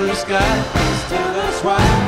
blue sky. Still that's why.